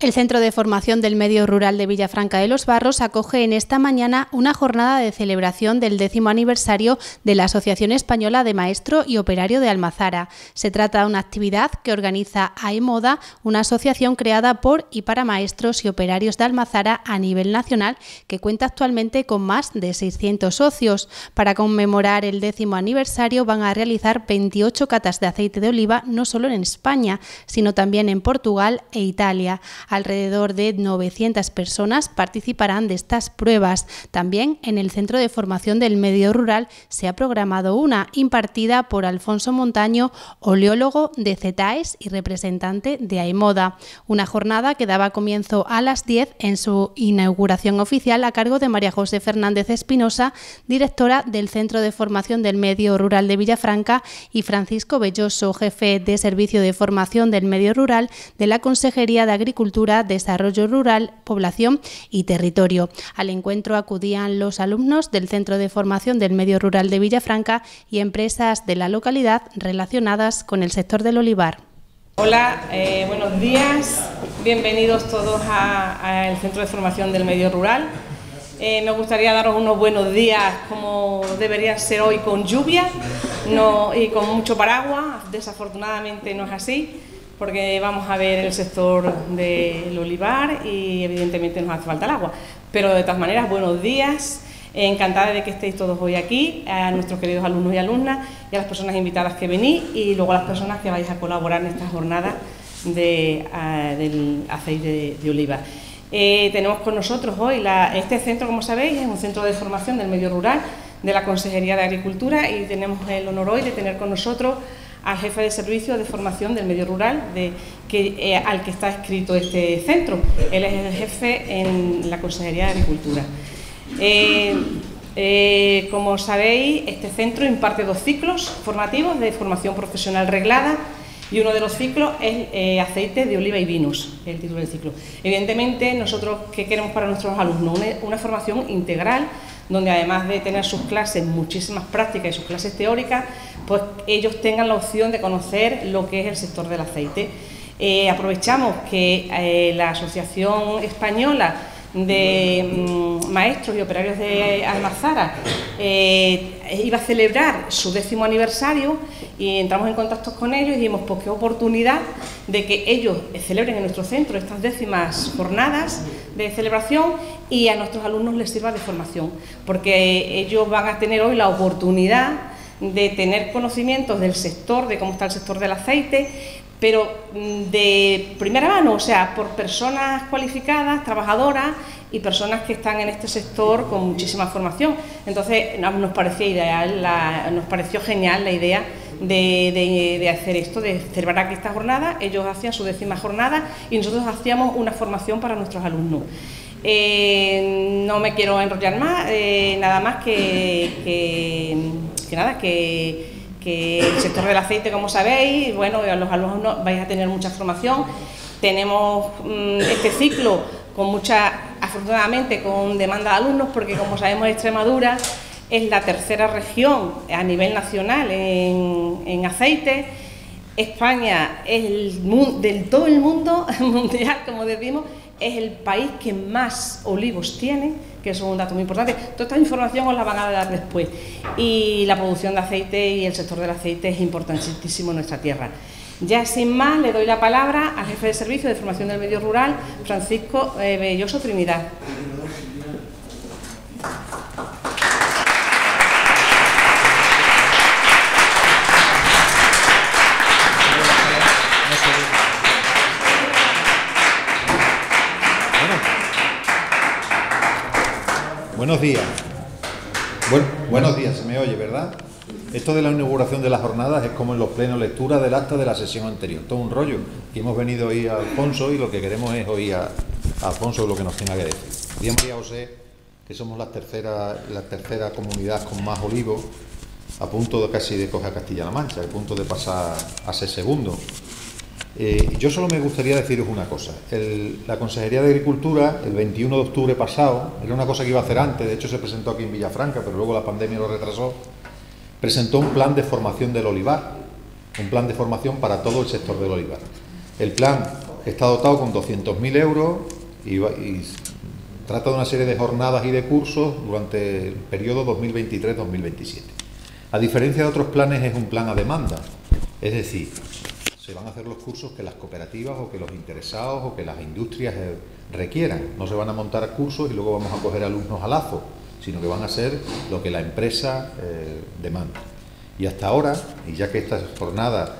El Centro de Formación del Medio Rural de Villafranca de los Barros acoge en esta mañana una jornada de celebración del décimo aniversario de la Asociación Española de Maestro y Operario de Almazara. Se trata de una actividad que organiza AEMODA, una asociación creada por y para maestros y operarios de Almazara a nivel nacional que cuenta actualmente con más de 600 socios. Para conmemorar el décimo aniversario van a realizar 28 catas de aceite de oliva no solo en España, sino también en Portugal e Italia. Alrededor de 900 personas participarán de estas pruebas. También en el Centro de Formación del Medio Rural se ha programado una impartida por Alfonso Montaño, oleólogo de CETAES y representante de AIMODA. Una jornada que daba comienzo a las 10 en su inauguración oficial a cargo de María José Fernández Espinosa, directora del Centro de Formación del Medio Rural de Villafranca, y Francisco Belloso, jefe de Servicio de Formación del Medio Rural de la Consejería de Agricultura Desarrollo Rural, Población y Territorio. Al encuentro acudían los alumnos del Centro de Formación del Medio Rural de Villafranca y empresas de la localidad relacionadas con el sector del olivar. Hola, eh, buenos días, bienvenidos todos al Centro de Formación del Medio Rural. Eh, me gustaría daros unos buenos días como debería ser hoy con lluvia no, y con mucho paraguas, desafortunadamente no es así porque vamos a ver el sector del olivar y evidentemente nos hace falta el agua. Pero de todas maneras, buenos días, encantada de que estéis todos hoy aquí, a nuestros queridos alumnos y alumnas y a las personas invitadas que venís y luego a las personas que vais a colaborar en esta jornada de, del aceite de, oliva. Eh, tenemos con nosotros hoy este centro, como sabéis, es un centro de formación del medio rural de la Consejería de Agricultura y tenemos el honor hoy de tener con nosotros al jefe de servicio de formación del medio rural de, que, eh, al que está escrito este centro. Él es el jefe en la Consejería de Agricultura. Eh, eh, como sabéis, este centro imparte dos ciclos formativos de formación profesional reglada y uno de los ciclos es aceite de oliva y vinos, el título del ciclo. Evidentemente, nosotros, ¿qué queremos para nuestros alumnos? una formación integral donde además de tener sus clases, muchísimas prácticas y sus clases teóricas, pues ellos tengan la opción de conocer lo que es el sector del aceite. Eh, aprovechamos que eh, la Asociación Española de mm, Maestros y Operarios de Almazara. Eh, iba a celebrar su décimo aniversario y entramos en contacto con ellos y dijimos, pues qué oportunidad de que ellos celebren en nuestro centro estas décimas jornadas de celebración y a nuestros alumnos les sirva de formación, porque ellos van a tener hoy la oportunidad de tener conocimientos del sector, de cómo está el sector del aceite, pero mm, de primera mano, o sea, por personas cualificadas, trabajadoras y personas que están en este sector con muchísima formación. Entonces nos parecía ideal, nos pareció genial la idea de, hacer esto, de celebrar aquí esta jornada. Ellos hacían su décima jornada y nosotros hacíamos una formación para nuestros alumnos. Eh, no me quiero enrollar más, eh, nada más que, nada, que, el sector del aceite, como sabéis, bueno, los alumnos vais a tener mucha formación. Tenemos mm, este ciclo con mucha, afortunadamente, con demanda de alumnos, porque como sabemos Extremadura es la tercera región a nivel nacional en, aceite. España es el, del todo el mundo mundial, como decimos, es el país que más olivos tiene, que eso es un dato muy importante. Toda esta información os la van a dar después. Y la producción de aceite y el sector del aceite es importantísimo en nuestra tierra. Ya sin más, le doy la palabra al jefe de servicio de formación del medio rural, Francisco eh, Belloso Trinidad. Buenos días. buenos días, se me oye, ¿verdad? Esto de la inauguración de las jornadas es como en los plenos lectura del acta de la sesión anterior, todo un rollo. Y hemos venido hoy a Alfonso y lo que queremos es oír a, Alfonso lo que nos tenga que decir. Bien, María José, que somos la tercera, la tercera comunidad con más olivos, a punto de casi de coger Castilla-La Mancha, a punto de pasar a ser segundo. Eh, yo solo me gustaría deciros una cosa. la Consejería de Agricultura, el 21 de octubre pasado, era una cosa que iba a hacer antes, de hecho se presentó aquí en Villafranca, pero luego la pandemia lo retrasó, presentó un plan de formación del olivar, un plan de formación para todo el sector del olivar. El plan está dotado con 200.000 euros y trata de una serie de jornadas y de cursos durante el periodo 2023-2027. A diferencia de otros planes, es un plan a demanda, es decir, se van a hacer los cursos que las cooperativas o que los interesados o que las industrias eh, requieran. No se van a montar cursos y luego vamos a coger alumnos a lazo, sino que van a ser lo que la empresa eh, demanda. Y hasta ahora, y ya que estas jornadas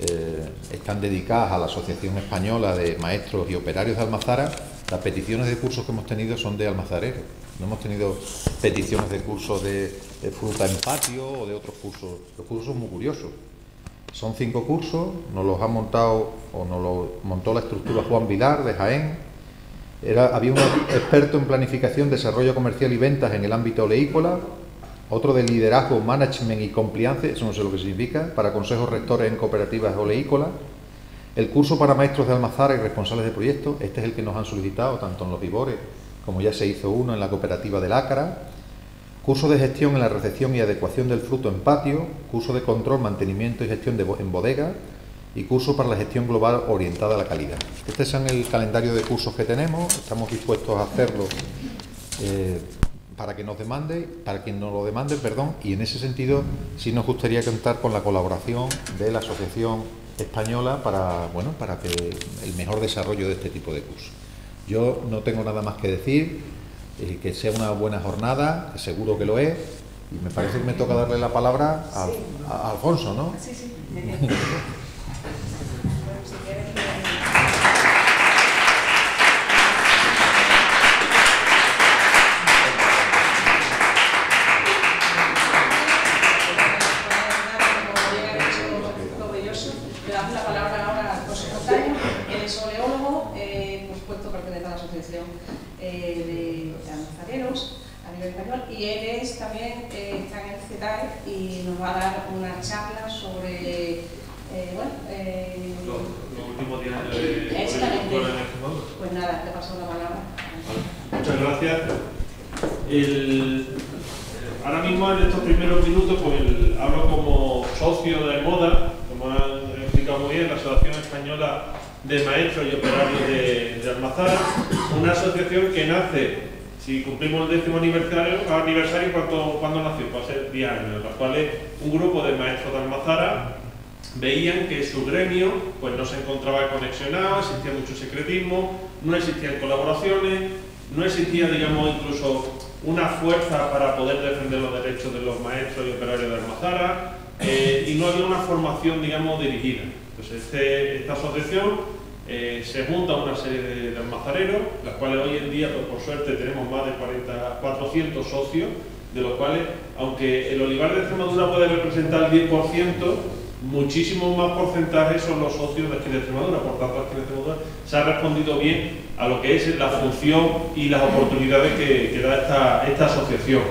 eh, están dedicadas a la Asociación Española de Maestros y Operarios de Almazara, las peticiones de cursos que hemos tenido son de almazareros. No hemos tenido peticiones de cursos de, fruta en patio o de otros cursos. Los cursos son muy curiosos. Son cinco cursos, nos los ha montado o nos los montó la estructura Juan Vilar de Jaén. Era, había un experto en planificación, desarrollo comercial y ventas en el ámbito oleícola, otro de liderazgo, management y compliance, eso no sé lo que significa, para consejos rectores en cooperativas oleícolas. El curso para maestros de almazara y responsables de proyectos, este es el que nos han solicitado tanto en los Vivores como ya se hizo uno en la cooperativa del Ácara curso de gestión en la recepción y adecuación del fruto en patio, curso de control, mantenimiento y gestión de, en bodega y curso para la gestión global orientada a la calidad. Este es el calendario de cursos que tenemos, estamos dispuestos a hacerlo eh, para que nos demande, para quien nos lo demande, perdón, y en ese sentido sí nos gustaría contar con la colaboración de la Asociación Española para, bueno, para que el mejor desarrollo de este tipo de cursos. Yo no tengo nada más que decir, eh, que sea una buena jornada, seguro que lo es, y me parece que me toca darle la palabra a, Alfonso, ¿no? Sí, sí. y él es, también eh, está en el CETAE y nos va a dar una charla sobre eh, bueno, eh, los, últimos días de Exactamente. Pues nada, te paso la palabra. Muchas gracias. El, ahora mismo en estos primeros minutos pues, hablo como socio de moda, como han explicado muy bien, la Asociación Española de Maestros y Operarios de, de Almazara, una asociación que nace si cumplimos el décimo aniversario, aniversario ¿cuándo, nació? Puede ser 10 años, en los cuales un grupo de maestros de Almazara veían que su gremio pues, no se encontraba conexionado, existía mucho secretismo, no existían colaboraciones, no existía, digamos, incluso una fuerza para poder defender los derechos de los maestros y operarios de Almazara, eh, y no había una formación, digamos, dirigida. Entonces, este, esta asociación eh, se junta una serie de, almazareros, las cuales hoy en día, pues, por suerte, tenemos más de 40, 400 socios, de los cuales, aunque el olivar de Extremadura puede representar el 10%, muchísimos más porcentajes son los socios de aquí de Extremadura. Por tanto, aquí de Extremadura se ha respondido bien a lo que es la función y las oportunidades que, da esta, esta asociación.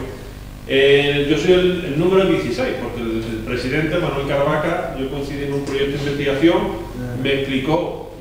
Yo soy el, número 16, porque el, presidente Manuel Caravaca, yo coincidí en un proyecto de investigación, me explicó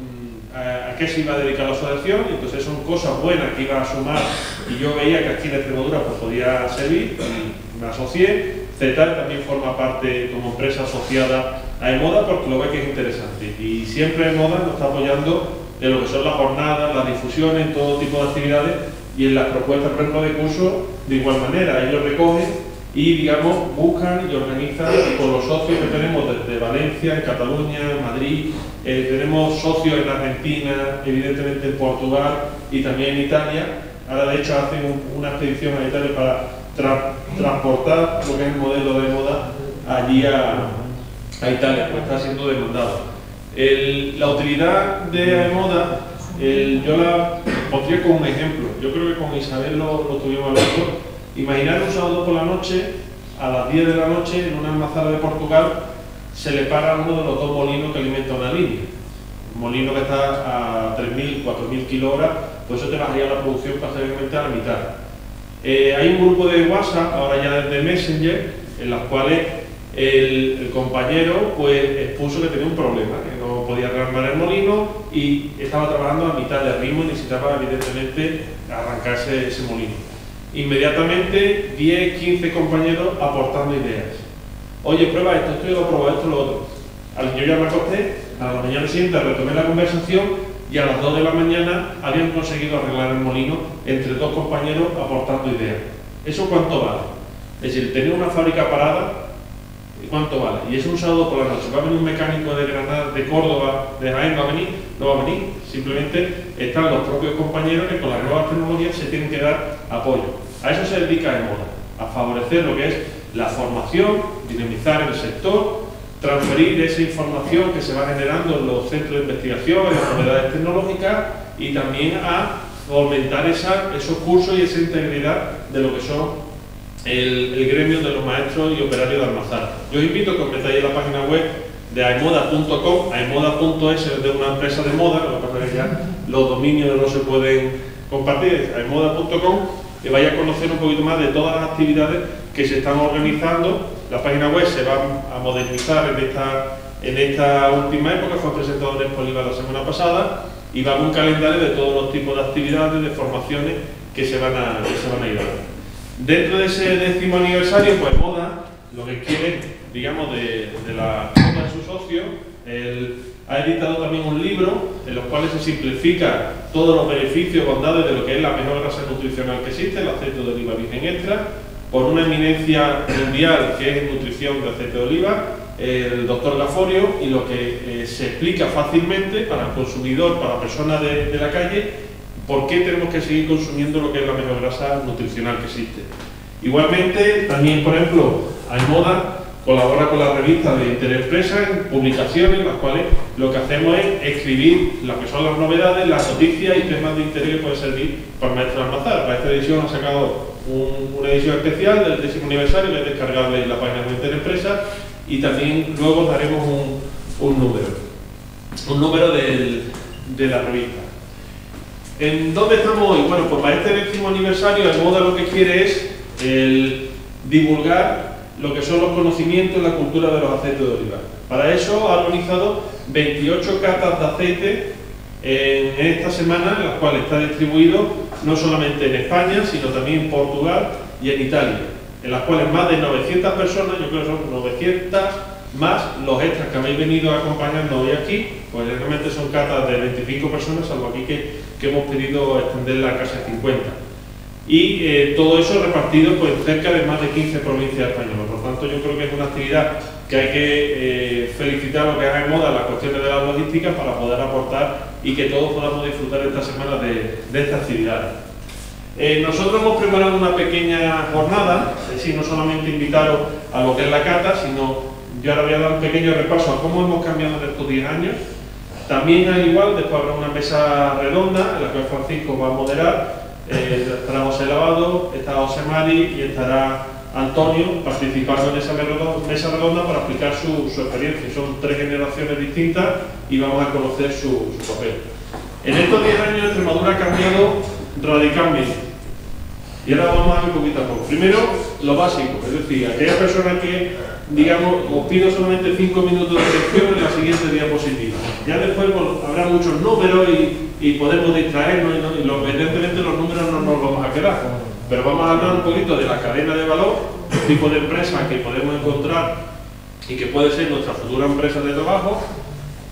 a qué se iba a dedicar la asociación, y entonces son cosas buenas que iba a sumar y yo veía que aquí en Extremadura pues, podía servir, y me asocié. CETAR también forma parte como empresa asociada a EMODA porque lo ve que es interesante y siempre EMODA nos está apoyando en lo que son las jornadas, las difusiones, todo tipo de actividades y en las propuestas, por ejemplo, de curso de igual manera. Ellos recogen y, digamos, buscan y organizan con los socios que tenemos desde Valencia, en Cataluña, en Madrid, eh, tenemos socios en Argentina, evidentemente en Portugal y también en Italia. Ahora, de hecho, hacen una expedición a Italia para transportar lo que es el modelo de moda allí a, Italia, porque está siendo demandado. la utilidad de moda, yo la pondría como un ejemplo. Yo creo que con Isabel lo, lo tuvimos hablando. Imaginar un sábado por la noche, a las 10 de la noche, en una almazara de Portugal, se le para uno de los dos molinos que alimenta una línea. Un molino que está a 3.000, 4.000 kilohoras, pues eso te bajaría la producción prácticamente a la mitad. Eh, hay un grupo de WhatsApp, ahora ya desde Messenger, en los cuales el, compañero pues expuso que tenía un problema, que no podía armar el molino y estaba trabajando a mitad de ritmo y necesitaba evidentemente arrancarse ese molino. Inmediatamente 10, 15 compañeros aportando ideas oye, prueba esto, esto, yo lo esto, lo otro. Al yo ya me acosté, a la mañana siguiente retomé la conversación y a las 2 de la mañana habían conseguido arreglar el molino entre dos compañeros aportando ideas. ¿Eso cuánto vale? Es decir, tener una fábrica parada, ¿cuánto vale? Y es un sábado por la noche. ¿Va a venir un mecánico de Granada, de Córdoba, de Jaén? ¿Va a venir? No va a venir. Simplemente están los propios compañeros que con las nuevas tecnologías se tienen que dar apoyo. A eso se dedica el moda, a favorecer lo que es la formación, dinamizar el sector, transferir esa información que se va generando en los centros de investigación, en las novedades tecnológicas y también a fomentar esos cursos y esa integridad de lo que son el, gremio de los maestros y operarios de almazar. Yo os invito a que os metáis en la página web de aimoda.com, aimoda.es es de una empresa de moda, lo que pasa es que ya los dominios no se pueden compartir, aimoda.com, que vaya a conocer un poquito más de todas las actividades que se están organizando. La página web se va a modernizar en esta, en esta última época, fue presentado en Expo la semana pasada y va a un calendario de todos los tipos de actividades, de formaciones que se van a, que se van a ir. Dentro de ese décimo aniversario, pues Moda, lo que quiere, digamos, de, de la Moda de sus socios, ha editado también un libro en los cuales se simplifica todos los beneficios, bondades de lo que es la mejor grasa nutricional que existe, el aceite de oliva virgen extra, por una eminencia mundial que es nutrición de aceite de oliva, el doctor Gaforio, y lo que eh, se explica fácilmente para el consumidor, para la persona de, la calle, por qué tenemos que seguir consumiendo lo que es la mejor grasa nutricional que existe. Igualmente, también, por ejemplo, hay moda colabora con la revista de Interempresa en publicaciones en las cuales lo que hacemos es escribir lo que son las novedades, las noticias y temas de interés que pueden servir para el maestro almazar. Para esta edición ha sacado una edición especial del décimo aniversario que es descargable en la página de Interempresa y también luego daremos un, número, un número de la revista. ¿En dónde estamos hoy? Bueno, pues para este décimo aniversario el MODA lo que quiere es el divulgar lo que son los conocimientos en la cultura de los aceites de oliva. Para eso ha organizado 28 catas de aceite en esta semana, en las cuales está distribuido no solamente en España, sino también en Portugal y en Italia, en las cuales más de 900 personas, yo creo que son 900 más los extras que habéis venido acompañando hoy aquí, pues realmente son catas de 25 personas, salvo aquí que, que hemos pedido extenderla a casi 50 y eh, todo eso repartido pues, cerca de más de 15 provincias españolas. Por tanto, yo creo que es una actividad que hay que eh, felicitar lo que haga en moda las cuestiones de la logística para poder aportar y que todos podamos disfrutar esta semana de, de esta actividad. Eh, nosotros hemos preparado una pequeña jornada, es decir, no solamente invitaros a lo que es la cata, sino yo ahora voy a dar un pequeño repaso a cómo hemos cambiado en estos 10 años. También al igual, después habrá una mesa redonda en la que Francisco va a moderar eh, estará José Lavado, estará José Mari y estará Antonio participando en esa mesa redonda para explicar su, experiencia. Son tres generaciones distintas y vamos a conocer su, papel. En estos 10 años Extremadura ha cambiado radicalmente. Y ahora vamos a ver un poquito a. Primero, lo básico, es decir, aquella persona que, digamos, os pido solamente 5 minutos de lección en la siguiente diapositiva. Ya después habrá muchos números y podemos distraernos y, evidentemente los números no nos vamos a quedar. Pero vamos a hablar un poquito de la cadena de valor, el tipo de empresa que podemos encontrar y que puede ser nuestra futura empresa de trabajo.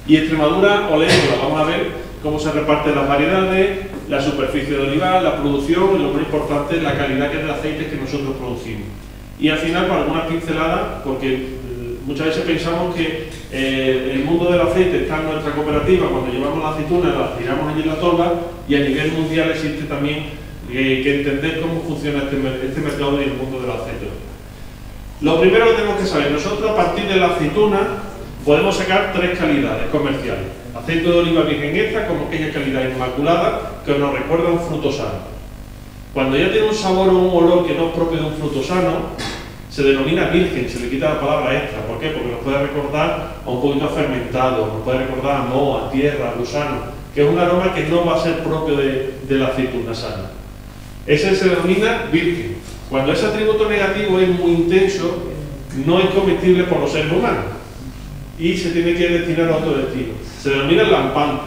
Y Extremadura, oleéndola, vamos a ver cómo se reparten las variedades, la superficie de olivar, la producción y lo más importante, la calidad que del aceite que nosotros producimos. Y al final, para algunas pinceladas, porque Muchas veces pensamos que eh, el mundo del aceite está en nuestra cooperativa, cuando llevamos la aceituna la tiramos allí en la torba y a nivel mundial existe también eh, que entender cómo funciona este, este, mercado y el mundo del aceite. Lo primero que tenemos que saber, nosotros a partir de la aceituna podemos sacar tres calidades comerciales. Aceite de oliva virgen extra como aquella calidad inmaculada que nos recuerda a un fruto sano. Cuando ya tiene un sabor o un olor que no es propio de un fruto sano, se denomina virgen, se le quita la palabra extra. ¿Por qué? Porque nos puede recordar a un poquito fermentado, nos puede recordar a moho, a tierra, a gusano, que es un aroma que no va a ser propio de, la aceituna sana. Ese se denomina virgen. Cuando ese atributo negativo es muy intenso, no es comestible por los seres humanos y se tiene que destinar a otro destino. Se denomina lampante.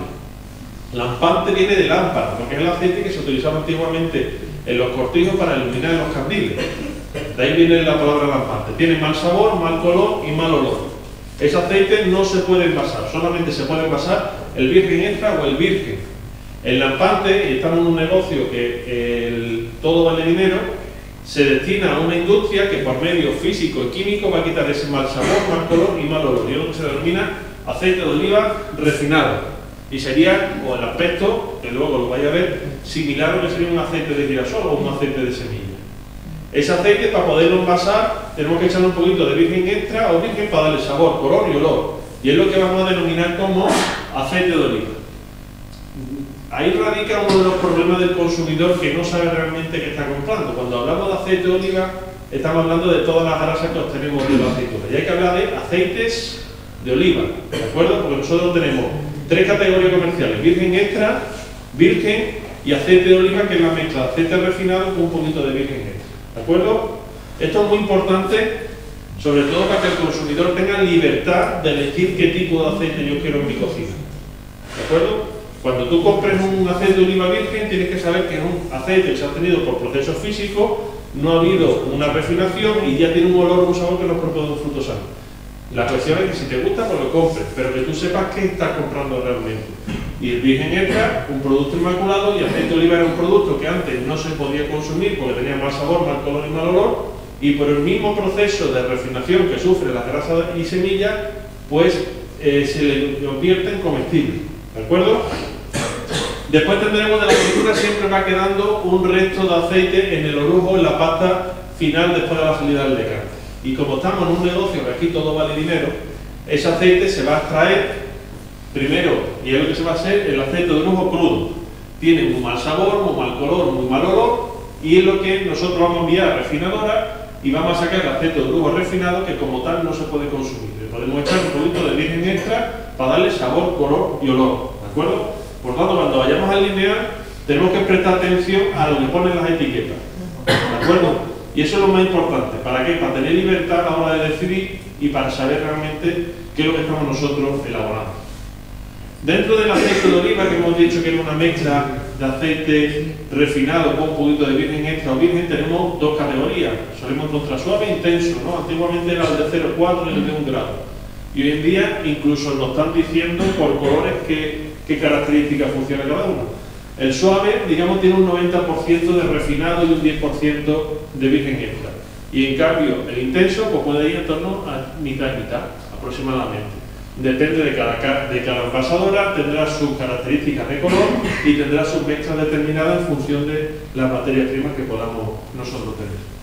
Lampante viene de lámpara, porque es el aceite que se utilizaba antiguamente en los cortijos para iluminar los candiles. De ahí viene la palabra lampante. Tiene mal sabor, mal color y mal olor. Ese aceite no se puede envasar, solamente se puede envasar el virgen extra o el virgen. El lampante, estamos en un negocio que el, todo vale dinero, se destina a una industria que por medio físico y químico va a quitar ese mal sabor, mal color y mal olor. Y es lo que se denomina aceite de oliva refinado y sería, o el aspecto, que luego lo vaya a ver, similar a lo que sería un aceite de girasol o un aceite de semilla. Ese aceite, para poderlo envasar, tenemos que echarle un poquito de virgen extra o virgen para darle sabor, color y olor. Y es lo que vamos a denominar como aceite de oliva. Ahí radica uno de los problemas del consumidor que no sabe realmente qué está comprando. Cuando hablamos de aceite de oliva, estamos hablando de todas las grasas que obtenemos de la aceituna. Y hay que hablar de aceites de oliva, ¿de acuerdo? Porque nosotros tenemos tres categorías comerciales, virgen extra, virgen y aceite de oliva, que es la mezcla de aceite refinado con un poquito de virgen extra. ¿De acuerdo? Esto es muy importante, sobre todo para que el consumidor tenga libertad de elegir qué tipo de aceite yo quiero en mi cocina. ¿De acuerdo? Cuando tú compres un aceite de oliva virgen, tienes que saber que es un aceite que se ha obtenido por procesos físicos, no ha habido una refinación y ya tiene un olor, un sabor que no es propio de un fruto sano. La cuestión es que si te gusta, pues lo compres, pero que tú sepas qué estás comprando realmente. Y el virgen extra, un producto inmaculado, y aceite de oliva era un producto que antes no se podía consumir porque tenía mal sabor, mal color y mal olor, y por el mismo proceso de refinación que sufre las grasas y semillas, pues eh, se le convierte en comestible. ¿De acuerdo? Después tendremos de la fritura siempre va quedando un resto de aceite en el orujo, en la pasta final después de la salida del decante. Y como estamos en un negocio que aquí todo vale dinero, ese aceite se va a extraer primero, y es lo que se va a hacer, el aceite de lujo crudo. Tiene muy mal sabor, muy mal color, muy mal olor, y es lo que nosotros vamos a enviar a refinadora y vamos a sacar el aceite de lujo refinado que como tal no se puede consumir. Le podemos echar un poquito de virgen extra para darle sabor, color y olor. ¿De acuerdo? Por tanto, cuando vayamos a linear, tenemos que prestar atención a lo que ponen las etiquetas. ¿De acuerdo? Y eso es lo más importante. ¿Para qué? Para tener libertad a la hora de decidir y para saber realmente qué es lo que estamos nosotros elaborando. Dentro del aceite de oliva, que hemos dicho que era una mezcla de aceite refinado con un poquito de virgen extra o virgen, tenemos dos categorías. Solemos encontrar suave e intenso, ¿no? Antiguamente era el de 0,4 y el de 1 grado. Y hoy en día incluso nos están diciendo por colores qué, qué características funciona cada uno. El suave, digamos, tiene un 90% de refinado y un 10% de virgen extra. Y en cambio, el intenso pues puede ir en torno a mitad y mitad, aproximadamente. Depende de cada, de cada tendrá sus características de color y tendrá sus mezclas determinadas en función de las materias primas que podamos nosotros tener.